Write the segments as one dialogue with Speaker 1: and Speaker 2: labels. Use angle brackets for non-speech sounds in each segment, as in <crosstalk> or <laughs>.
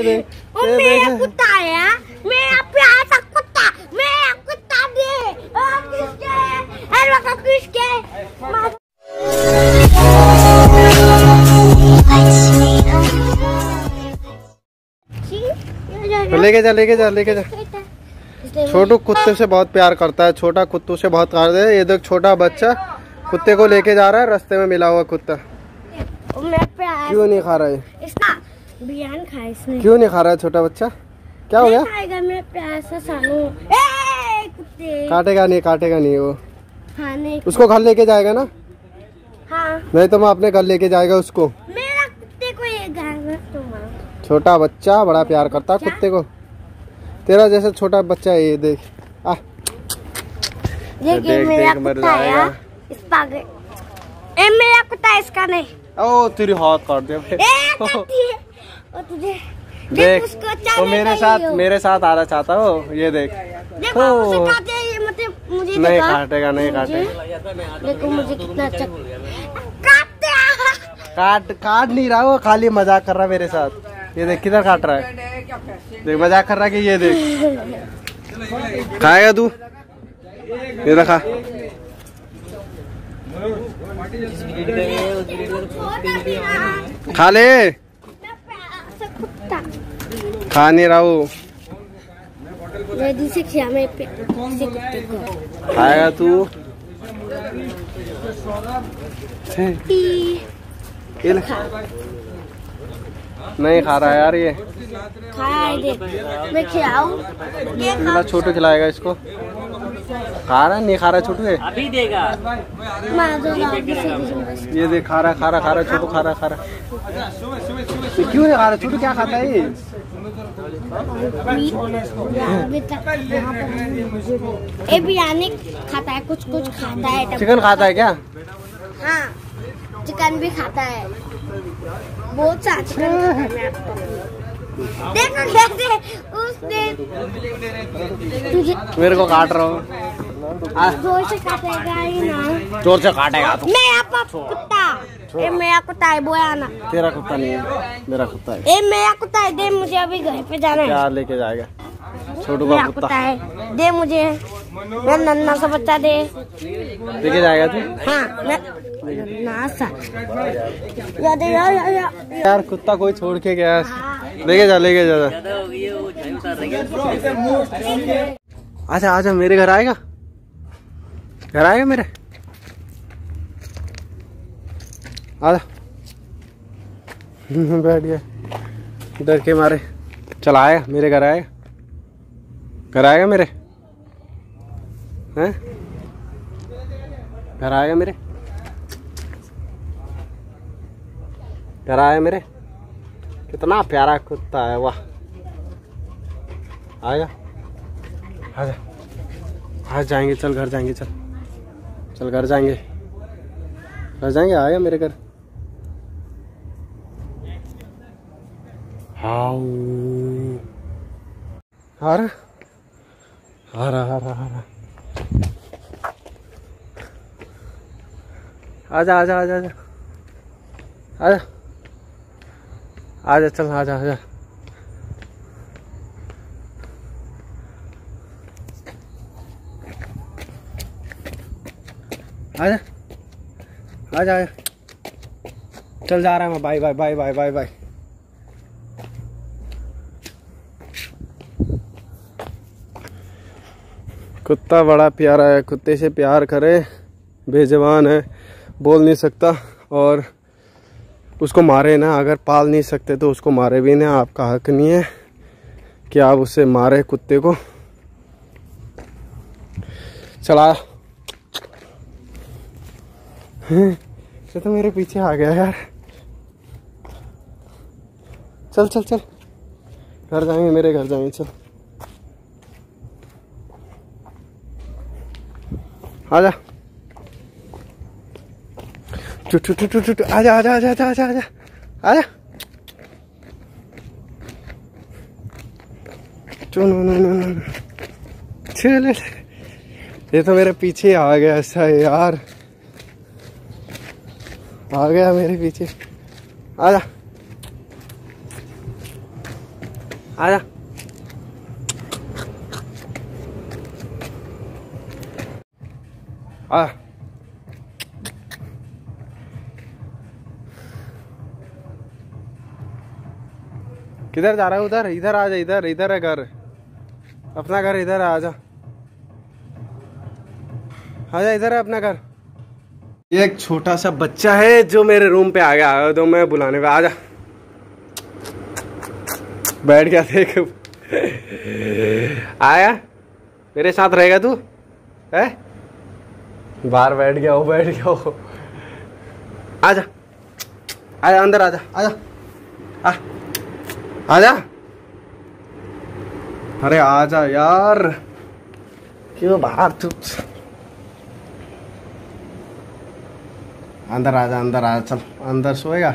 Speaker 1: मेरा कुत्ता है मेरा प्यारा कुत्ता मेरा कुत्ता दे और किसके? अरे किसके?
Speaker 2: लेके जा लेके जा लेके जा। छोटू कुत्ते से बहुत प्यार करता है छोटा कुत्तों से बहुत प्यार है। ये देख छोटा बच्चा कुत्ते को लेके जा रहा है रास्ते में मिला हुआ कुत्ता। क्यों नहीं खा रहा है
Speaker 1: इसका बिरयानी खाया इसने।
Speaker 2: क्यों नहीं खा रहा है छोटा बच्चा? क्या हो गया?
Speaker 1: खाएगा मेरा प्यार सा सानू। ए कुत्ते।
Speaker 2: काटेगा नहीं काटेगा नहीं वो।
Speaker 1: खाने
Speaker 2: उसको घर लेके जाएगा ना?
Speaker 1: हाँ।
Speaker 2: नहीं तो मैं अपने घर लेके जाएगा उसको।
Speaker 1: मेरा कुत्ते को ये गाना तुम
Speaker 2: छोटा बच्चा बड़ा प्यार करता है कुत्ते को। तेरा जैसा छोटा बच्चा है ये देख। आ।
Speaker 1: देखिए
Speaker 2: देख,
Speaker 1: मेरा
Speaker 2: देख, मर
Speaker 1: कुत्ता है।
Speaker 2: जाएगा।
Speaker 1: इस पागल ए मेरा कुत्ता इसका नहीं।
Speaker 2: ओ तेरी हाथ काट दिया
Speaker 1: है। और तुझे
Speaker 2: देख
Speaker 1: उसको
Speaker 2: वो मेरे साथ मेरे साथ आना चाहता हो ये देख।
Speaker 1: देखो उसे ये मतलब मुझे
Speaker 2: नहीं काटेगा नहीं काटेगा।
Speaker 1: देखो मुझे कितना अच्छा
Speaker 2: काट काट नहीं रहा वो खाली मज़ाक कर रहा मेरे साथ। ये देख किधर काट रहा है? देख मज़ाक कर रहा है कि ये देख। खाएगा तू? ये देखा
Speaker 1: ना
Speaker 2: खा ले।
Speaker 1: सा
Speaker 2: खा नहीं रहा।
Speaker 1: रेडी से खिया मैं प्यारे से
Speaker 2: खाएगा तू। नहीं खा रहा है यार ये।
Speaker 1: खाया है मैं खिलाऊं।
Speaker 2: छोटू खिलाएगा इसको। खा रहा नहीं खा रहा छोटू ये
Speaker 3: अभी देगा।
Speaker 2: ये देख खा रहा खा रहा खा रहा छोटू खा रहा खा रहा क्यों नहीं खा रहा? छोटू क्या खाता है ये?
Speaker 1: अभी तक यहाँ पर ये बिरयानी खाता है कुछ कुछ खाता है
Speaker 2: चिकन खाता है क्या?
Speaker 1: हाँ चिकन भी खाता है। बहुत सा चिकन खाता है देखो कैसे उसने
Speaker 2: मेरे को काट रहा हूँ।
Speaker 1: ज़ोर से काटेगा ही ना।
Speaker 2: ज़ोर से काटेगा तू।
Speaker 1: कुत्ता। ये मेरा कुत्ता है बोया ना।
Speaker 2: तेरा कुत्ता नहीं है मेरा कुत्ता है।
Speaker 1: ये मेरा कुत्ता है दे मुझे अभी घर पे जाना है।
Speaker 2: क्या लेके जाएगा। छोटू का कुत्ता।
Speaker 1: है दे मुझे। मैं नन्ना सा बच्चा दे।
Speaker 2: लेके जाएगा तू?
Speaker 1: हाँ नन्ना सा। है, है, है।
Speaker 2: यार कुत्ता कोई छोड़ के गया। लेके जा लेके जा। जा।
Speaker 3: ज़्यादा हो गई है वो झंड उतार रही है
Speaker 2: आजा आजा मेरे घर आएगा। घर आएगा मेरे? आजा। <laughs> बैठ गया। डर के मारे। चल आएगा मेरे घर आएगा। घर आएगा मेरे? हैं? घर आएगा मेरे? घर आया मेरे? कितना प्यारा कुत्ता है, वाह। आएगा आजा। आज जाएँगे, चल घर जाएँगे, चल। चल घर जाएँगे। घर जाएँगे, आया मेरे घर। हाउ। आ आ आ रहा आ रहा आजा आजा आजा आजा। आजा। आजा, चल, आजा आजा। आजा। आजा चल, जा रहा है मैं। Bye bye bye bye bye bye. कुत्ता बड़ा प्यारा है। कुत्ते से प्यार करे। बेजबान है। बोल नहीं सकता। और उसको मारे ना, अगर पाल नहीं सकते तो उसको मारे भी ना, आपका हक नहीं है कि आप उसे मारे कुत्ते को। चला। ये तो मेरे पीछे आ गया यार। चल चल चल। घर जाएँगे, मेरे घर जाएँगे, चल। आजा। टू टू टू टू टू आजा आजा आजा आजा आजा आजा आजा। चलो नो नो नो नो चल ये तो मेरे पीछे आ गया, ऐसा यार। आ गया मेरे पीछे। आजा। आजा। आ। किधर जा रहा है, उधर, इधर आ जा, इधर इधर है घर। अपना घर इधर आ जा। आ जा, इधर है अपना घर। ये एक छोटा सा बच्चा है जो मेरे रूम पे आ गया तो मैं बुलाने का आ जा। बैठ गया, देख। आया? मेरे साथ रहेगा तू? है? बाहर बैठ गया हो, बैठ गया हो। आजा आजा अंदर आजा आजा आ। आजा। अरे आजा यार। क्यों बाहर तू? अंदर आजा अंदर आजा चल अंदर सोएगा।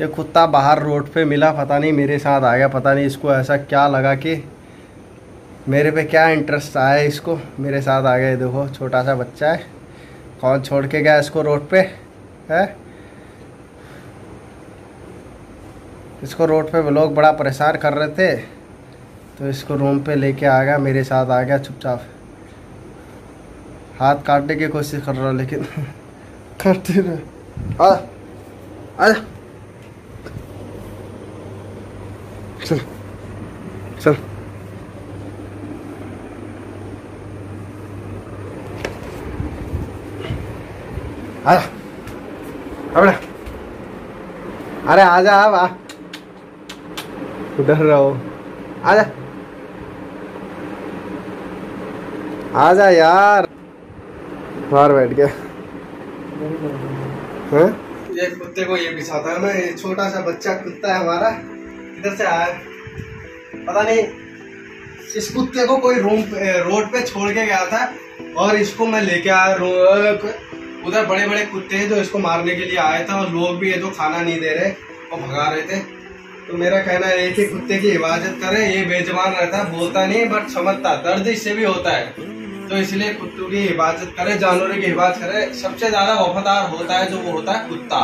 Speaker 2: ये कुत्ता बाहर रोड पे मिला पता नहीं मेरे साथ आ गया पता नहीं इसको ऐसा क्या लगा कि मेरे पे क्या इंटरेस्ट आया इसको। मेरे साथ आ गया देखो छोटा सा बच्चा है। कौन छोड़ के गया इसको रोड पे? है? इसको रोड पे लोग बड़ा परेशान कर रहे थे तो इसको रूम पे लेके आ गया, मेरे साथ आ गया चुपचाप। हाथ काटने की कोशिश कर रहा, लेकिन <laughs> करते रहे। आ चल चल। आ अब। अरे आजा अब आ। उधर रहो। आजा। आजा यार। बाहर बैठ गया। हाँ? ये कुत्ते को ये बिछाता है मैं ये छोटा सा बच्चा कुत्ता है हमारा। इधर से आया। पता नहीं, इस कुत्ते को कोई रूम रोड पे छोड़ के गया था और इसको मैं लेके आया उधर बड़े बड़े कुत्ते हैं जो इसको मारने के लिए आए थे और लोग भी ये जो खाना नहीं दे रहे और भगा रहे थे। तो मेरा कहना है कि कुत्ते की हिफाजत करें, ये बेजबान रहता है, बोलता नहीं बट समझता दर्द इससे भी होता है। तो इसलिए कुत्तों की हिफाजत करें, जानवरों की हिफाजत करें। सबसे ज़्यादा वफादार होता है जो वो होता है कुत्ता।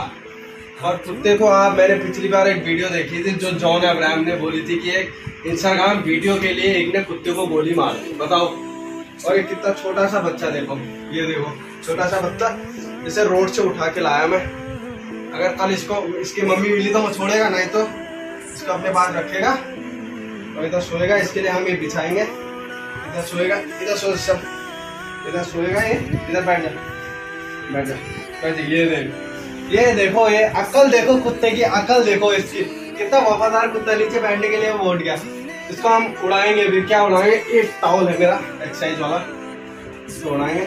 Speaker 2: और कुत्ते को आप, मैंने पिछली बार एक वीडियो देखी थी जो जॉन अब्राहम ने बोली थी कि एक इंस्टाग्राम वीडियो के लिए एक ने कुत्ते को गोली मार दी। बताओ। और ये कितना छोटा सा बच्चा देखो। ये देखो छोटा सा बच्चा, इसे रोड से उठा के लाया मैं। अगर कल इसको, इसकी मम्मी मिली तो वो छोड़ेगा, नहीं तो इसको अपने पास रखेगा। और इधर सोएगा इसके लिए हम ये बिछाएँगे। इधर सोएगा इधर सो सब इधर सोएगा ये इधर बैठ जा। बैठ जा। बैठ जा ये देखो। ये देखो ये अकल देखो कुत्ते की अकल देखो इसकी। कितना वफादार कुत्ता नीचे बैठने के लिए वो उठ गया। इसको हम उड़ाएँगे फिर क्या उड़ाएँगे? एक टावल है मेरा एक्सरसाइज वाला। इसको उड़ाएँगे।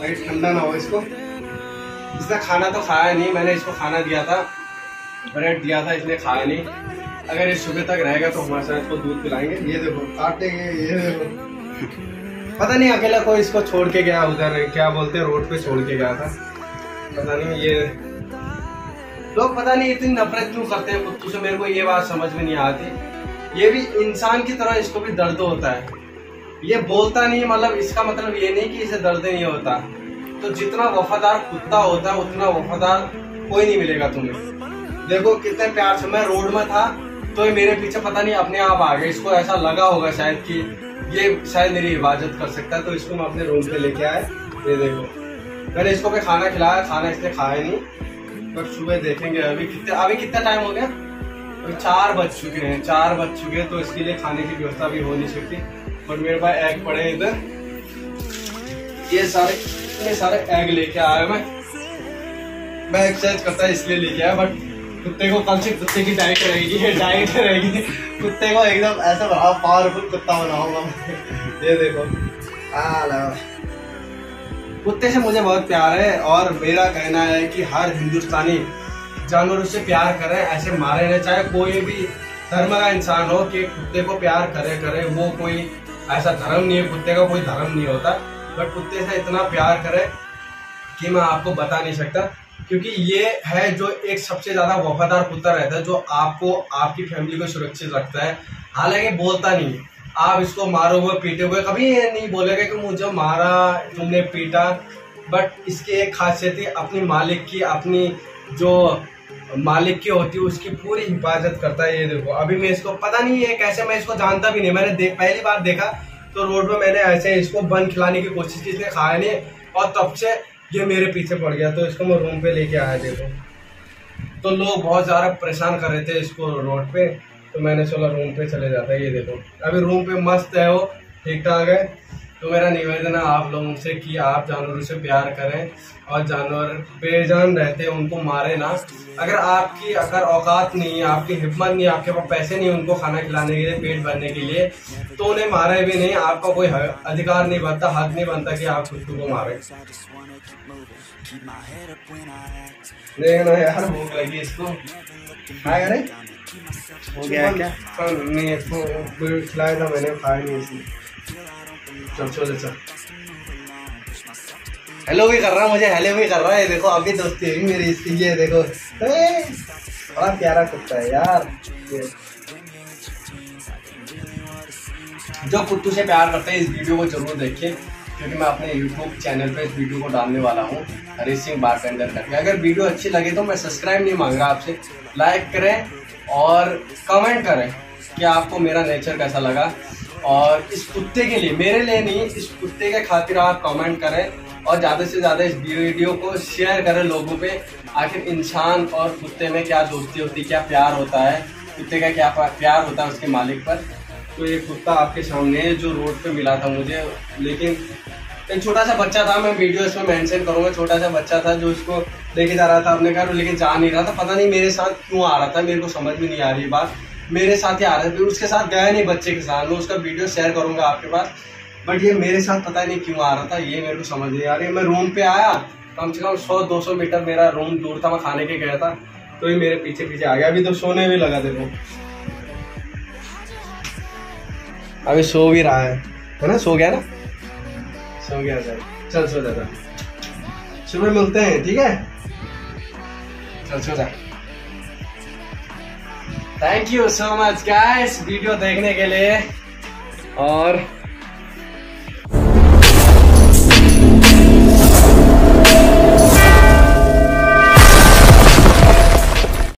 Speaker 2: भाई ठंडा ना हो इसको। इसने खाना तो खाया नहीं मैंने इसको खाना दिया था। ब्रेड दिया था, इसने खाया नहीं। अगर ये सुबह तक रहेगा तो हमारे साथ इसको दूध पिलाएँगे। ये देखो, काटेंगे, ये पता नहीं अकेला कोई इसको छोड़ के गया उधर, क्या बोलते हैं, रोड पे छोड़ के गया था। पता नहीं, ये लोग पता नहीं इतनी नफरत क्यों करते हैं कुत्तों से मेरे को ये बात समझ में नहीं आती। ये भी इंसान की तरह इसको भी दर्द होता है। ये बोलता नहीं मतलब इसका मतलब ये नहीं कि इसे दर्द नहीं होता। तो जितना वफादार कुत्ता होता है, उतना वफादार कोई नहीं मिलेगा तुम्हें। देखो कितने प्यार से मैं रोड में था तो ये मेरे पीछे पता नहीं अपने आप आ गए। इसको ऐसा लगा होगा शायद कि ये शायद मेरी हिफाजत कर सकता है तो इसको मैं अपने रूम पे लेके आया। ये देखो। मैंने इसको भी खाना खिलाया, खाना इसने खाया नहीं। पर सुबह देखेंगे अभी कितने, अभी कितना टाइम हो गया? तो चार बज चुके हैं, चार बज चुके हैं तो इसके लिए खाने की व्यवस्था भी हो नहीं सकती। बट मेरे पास एग पड़े इधर। ये सारे, इतने सारे एग लेके आया मैं। मैं एक्सरसाइज करता है इसलिए लेके आया बट कुत्ते को कल से कुत्ते की डाइट रहेगी डाइट रहेगी कुत्ते को एकदम ऐसा बड़ा पावरफुल कुत्ता बनाऊँगा ये देखो। कुत्ते से मुझे बहुत प्यार है और मेरा कहना है कि हर हिंदुस्तानी जानवरों से प्यार करे, ऐसे मारे रहे, चाहे कोई भी धर्म का इंसान हो कि कुत्ते को प्यार करे करे। वो कोई ऐसा धर्म नहीं है, कुत्ते का कोई धर्म नहीं होता। बट कुत्ते से इतना प्यार करे कि मैं आपको बता नहीं सकता। क्योंकि ये है जो एक सबसे ज़्यादा वफादार कुत्ता रहता है, जो आपको, आपकी फैमिली को सुरक्षित रखता है। हालाँकि बोलता नहीं आप इसको मारो हुए पीटे हुए कभी ये नहीं बोलेगा कि मुझे मारा, तुमने पीटा। बट इसकी एक खासियत है, अपनी मालिक की, अपनी जो मालिक की होती है, उसकी पूरी हिफाजत करता है। ये देखो, अभी मैं इसको पता नहीं है कैसे, मैं इसको जानता भी नहीं। मैंने देख पहली बार देखा तो रोड पे मैंने ऐसे इसको बन खिलाने की कोशिश की, इसने खाया नहीं। और तब से ये मेरे पीछे पड़ गया तो इसको मैं रूम पे लेके आया, देखो। तो लोग बहुत ज़्यादा परेशान कर रहे थे इसको रोड पे तो मैंने सोचा रूम पे चले जाता है ये देखो। अभी रूम पे मस्त है वो ठीक ठाक है। तो मेरा निवेदन है आप लोगों से कि आप जानवरों से प्यार करें और जानवर बेजान रहते हैं उनको मारे ना। अगर आपकी अगर औकात नहीं है आपकी हिम्मत नहीं आपके पास पैसे नहीं उनको खाना खिलाने के लिए पेट भरने के लिए तो उन्हें मारे भी नहीं। आपका कोई अधिकार नहीं बनता हक नहीं बनता कि आप खुद को मारे। देखना यार भूख लगी इसको। खाया करे
Speaker 3: हो गया क्या?
Speaker 2: नहीं इसको खिलाया था मैंने खाया नहीं इसलिए हेलो भी कर रहा मुझे हेलो भी कर रहा है। देखो, अभी दोस्ती हुई मेरी इसकी, ये देखो। बड़ा प्यारा कुत्ता है यार। जो कुत्तू से प्यार करते हैं, इस वीडियो को ज़रूर देखिए, क्योंकि मैं अपने यूट्यूब चैनल पे इस वीडियो को डालने वाला हूँ हरी सिंह बार टेंडर करके। अगर वीडियो अच्छी लगे तो मैं सब्सक्राइब नहीं मांगा आपसे। लाइक करें और कमेंट करें। कि आपको मेरा नेचर कैसा लगा? और इस कुत्ते के लिए, मेरे लिए नहीं, इस कुत्ते के खातिर आप कमेंट करें और ज़्यादा से ज़्यादा इस वीडियो को शेयर करें लोगों पे। आखिर इंसान और कुत्ते में क्या दोस्ती होती है क्या प्यार होता है? कुत्ते का क्या प्यार होता है उसके मालिक पर? तो ये कुत्ता आपके सामने जो रोड पे मिला था मुझे, लेकिन एक छोटा सा बच्चा था, मैं वीडियो इसमें मेंशन करूँगा, छोटा सा बच्चा था जो इसको लेके जा रहा था अपने घर, लेकिन जा नहीं रहा था। पता नहीं मेरे साथ क्यों आ रहा था, मेरे को समझ में नहीं आ रही बात। मेरे साथ ही आ रहे थे उसके साथ गया नहीं बच्चे के साथ। मैं उसका वीडियो शेयर करूँगा आपके पास। बट ये मेरे साथ पता नहीं क्यों आ रहा था, ये मेरे को समझ नहीं आ रही। मैं रूम पे आया, कम से कम सौ, दो सौ मीटर मेरा रूम दूर था, मैं खाने के गया था। तो ये मेरे पीछे पीछे आ गया। अभी तो सोने भी लगा देखो अभी सो भी रहा है। है ना? सो गया ना? सो गया, सर। चल, सो जा सुबह मिलते हैं, ठीक है? चल, सो जा। Thank you so much guys video देखने के लिए। और